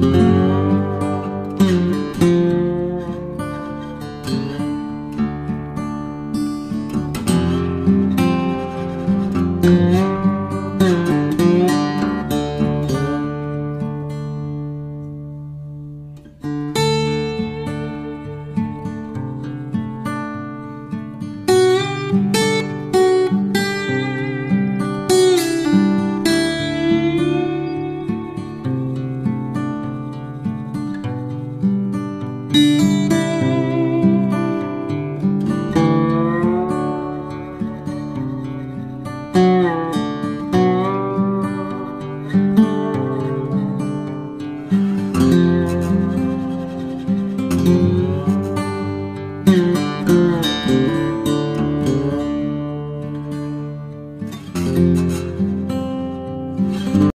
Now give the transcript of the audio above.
Mm-hmm. Música